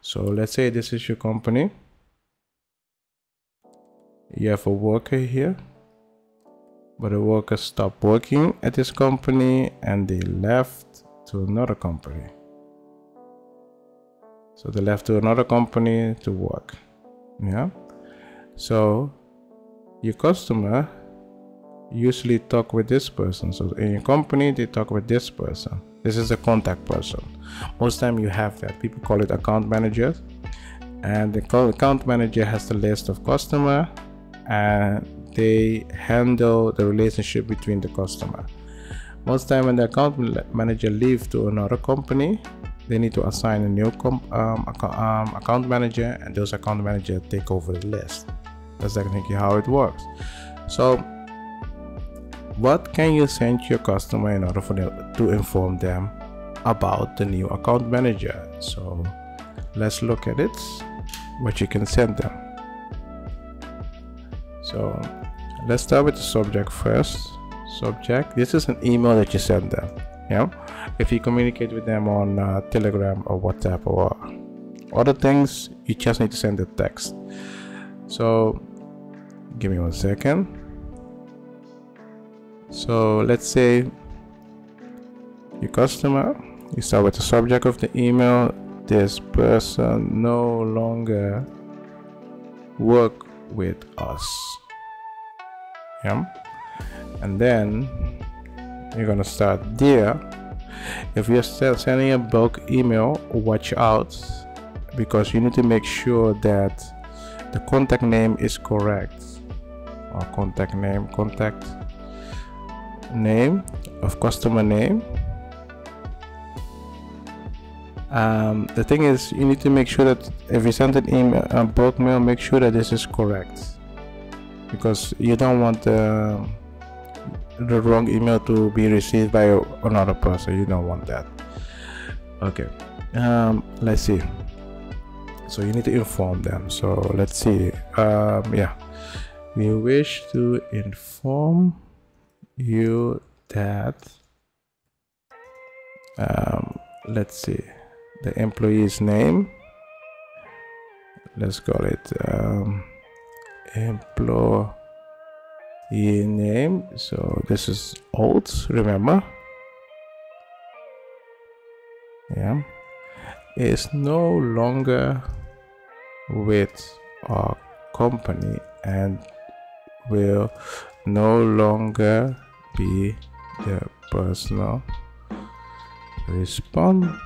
so let's say this is your company. You have a worker here but the worker stopped working at this company and they left to another company. So they left to another company to work yeah? So your customer usually talk with this person. So in your company they talk with this person. This is a contact person. Most time you have that. People call it account managers and the account manager has the list of customer and they handle the relationship between the customer. Most time when the account manager leave to another company they need to assign a new um, um, account manager and those account manager take over the list. That's technically how it works. So what can you send your customer in order for them to inform them about the new account manager? So let's look at it what you can send them. So let's start with the subject first. Subject this is an email that you send them yeah? If you communicate with them on uh, telegram or whatsapp or other things you just need to send a text. So give me one second so let's say your customer you start with the subject of the email. This person no longer work with us. Yeah? And then you're gonna start there. If you're sending a bulk email watch out because you need to make sure that the contact name is correct. Or contact name contact name of customer name. Um, the thing is you need to make sure that if you send an email a bulk mail make sure that this is correct. Because you don't want the, the wrong email to be received by another person. You don't want that. Okay. Um, let's see. So you need to inform them. So let's see. Um, yeah. We wish to inform you that um, let's see the employee's name. Let's call it um, employee name. So this is old remember? Yeah. Is no longer with our company and will no longer be the personal responsible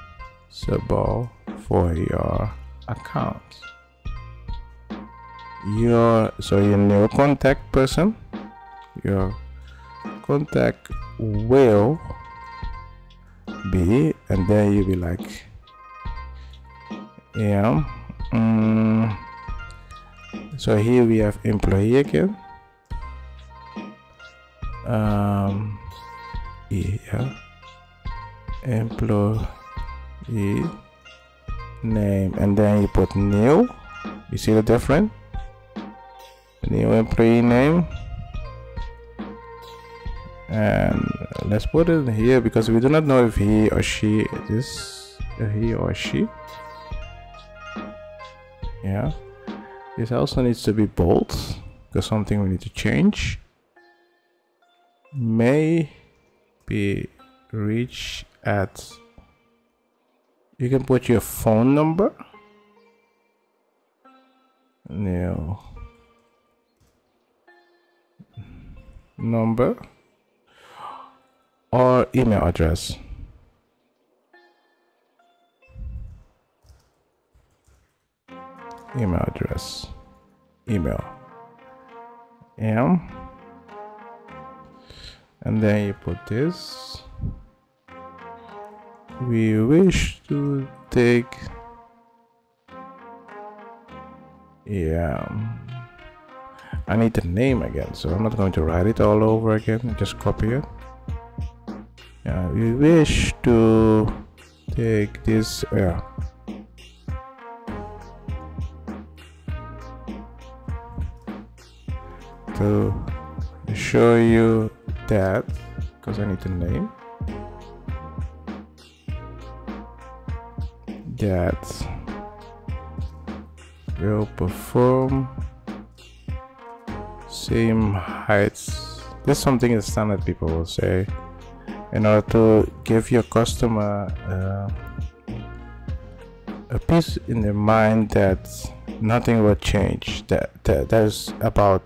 for your account your so your new contact person your contact will be and then you'll be like yeah um, so here we have employee again um yeah employee name and then you put new. You see the difference? New employee name and let's put it here because we do not know if he or she is he or she. Yeah. This also needs to be bold because something we need to change may be reached at you can put your phone number. No number or email address. Email address. Email. M and then you put this. We wish to take yeah. I need the name again so I'm not going to write it all over again. Just copy it. Yeah we wish to take this yeah. To show you that because I need the name that will perform same heights. This is something that standard people will say. In order to give your customer uh, a peace in their mind that nothing will change that, that that is about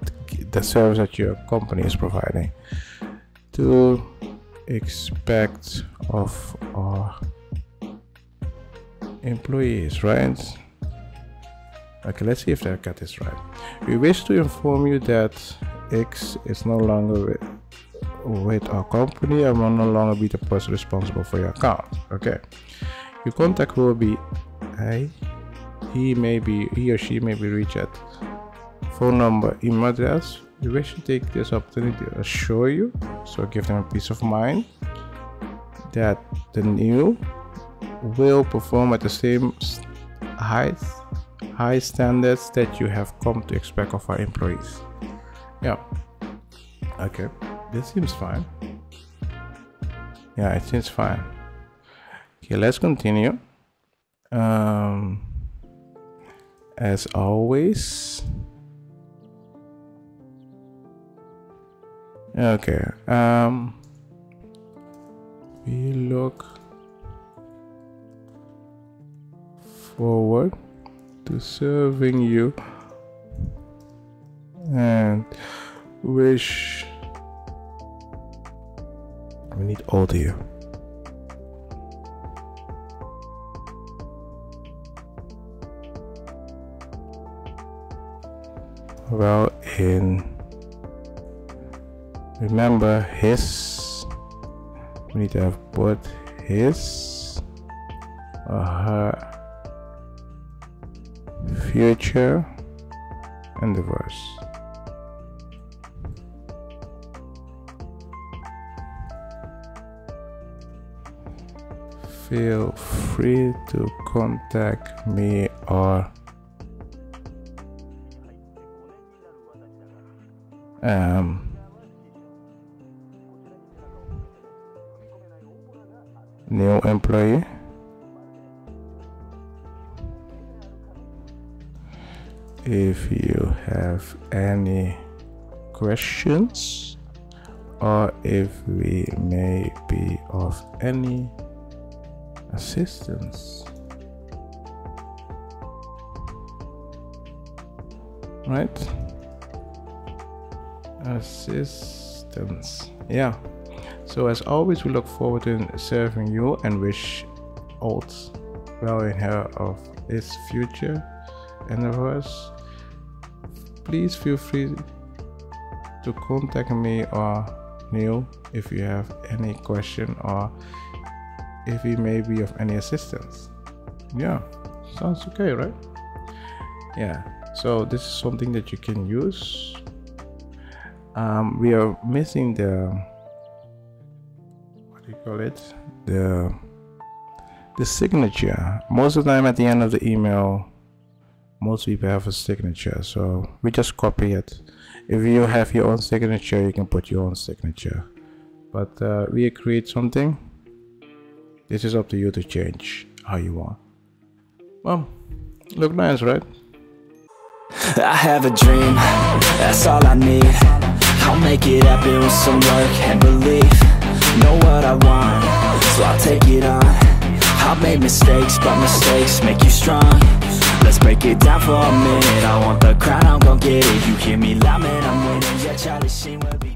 the service that your company is providing to expect of our employees right? Okay let's see if I got this right. We wish to inform you that X is no longer with, with our company and will no longer be the person responsible for your account okay? Your contact will be I he may be he or she may be reached at phone number email address we to take this opportunity to assure you so give them a peace of mind that the new will perform at the same height high standards that you have come to expect of our employees. Yeah. Okay. This seems fine. Yeah it seems fine. Okay let's continue. Um as always okay um we look forward to serving you and wish we need audio well in remember his. We need to have both his or her future and the verse. Feel free to contact me or um, new employee. If you have any questions or if we may be of any assistance. Right? Assistance. Yeah so as always we look forward to serving you and wish all well in her of its future endeavors please feel free to contact me or Neil if you have any question or if he may be of any assistance. Yeah sounds okay right? Yeah so this is something that you can use. Um, we are missing the what do you call it. The the signature. Most of the time at the end of the email most people have a signature. So we just copy it. If you have your own signature you can put your own signature. But uh, we create something. This is up to you to change how you want. Well look nice right? I have a dream, that's all I need. I'll make it happen with some work and belief Know what I want, so I'll take it on. I've made mistakes, but mistakes make you strong. Let's break it down for a minute. I want the crown, I'm gon' get it. You hear me loud, man, I'm winning. Yeah, Charlie Sheen will be